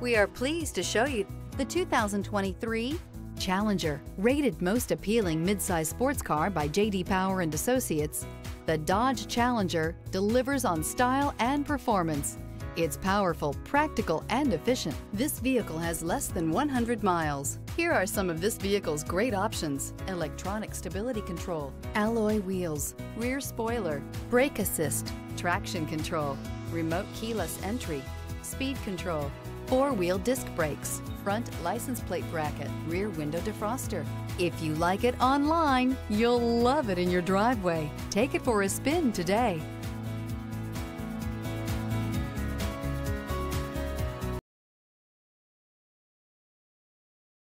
We are pleased to show you the 2023 Challenger. Rated most appealing midsize sports car by J.D. Power and Associates, the Dodge Challenger delivers on style and performance. It's powerful, practical, and efficient. This vehicle has less than 100 miles. Here are some of this vehicle's great options. Electronic stability control, alloy wheels, rear spoiler, brake assist, traction control, remote keyless entry, speed control, four-wheel disc brakes, front license plate bracket, rear window defroster. If you like it online, you'll love it in your driveway. Take it for a spin today.